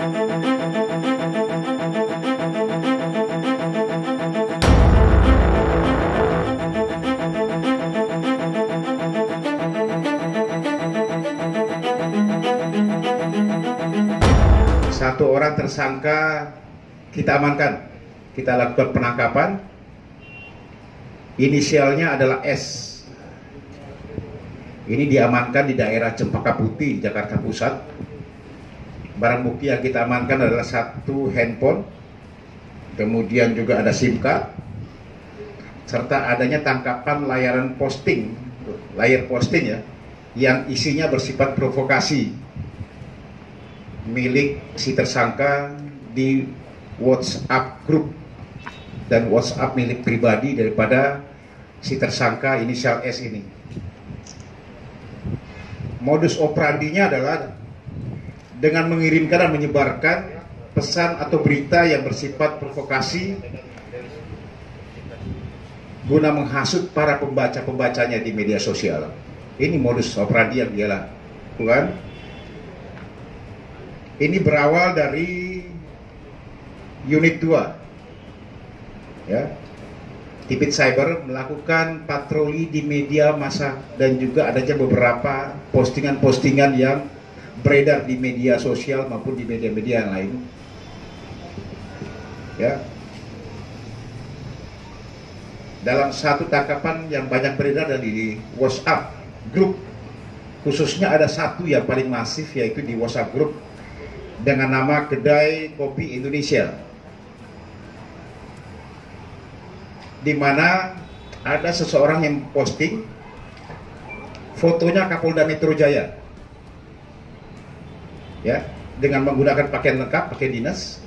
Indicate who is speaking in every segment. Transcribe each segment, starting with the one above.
Speaker 1: Satu orang tersangka kita amankan, kita lakukan penangkapan. Inisialnya adalah S. Ini diamankan di daerah Cempaka Putih, Jakarta Pusat. Barang bukti yang kita amankan adalah satu handphone, kemudian juga ada SIM card, serta adanya tangkapan layaran posting, layar posting ya, yang isinya bersifat provokasi milik si tersangka di WhatsApp grup dan WhatsApp milik pribadi daripada si tersangka inisial S ini. Modus operandinya adalah dengan mengirimkan dan menyebarkan pesan atau berita yang bersifat provokasi guna menghasut para pembaca-pembacanya di media sosial. Ini modus operandi yang dia lakukan. Ini berawal dari unit 2 ya. Tipit Cyber melakukan patroli di media massa dan juga adanya beberapa postingan-postingan yang beredar di media sosial maupun di media-media yang lain. Ya. Dalam satu tangkapan yang banyak beredar dari di WhatsApp grup khususnya ada satu yang paling masif yaitu di WhatsApp grup dengan nama Kedai Kopi Indonesia. Di mana ada seseorang yang posting fotonya Kapolda Metro Jaya. Ya, dengan menggunakan pakaian lengkap, pakaian dinas.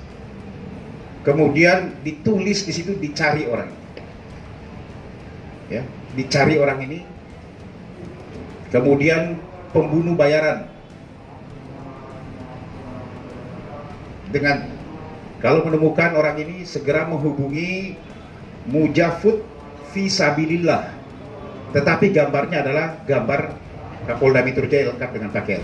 Speaker 1: Kemudian ditulis di situ dicari orang. Ya, dicari orang ini. Kemudian pembunuh bayaran dengan kalau menemukan orang ini segera menghubungi Mujafud Fisabilillah. Tetapi gambarnya adalah gambar Kapolda Metro Jaya lengkap dengan pakaian.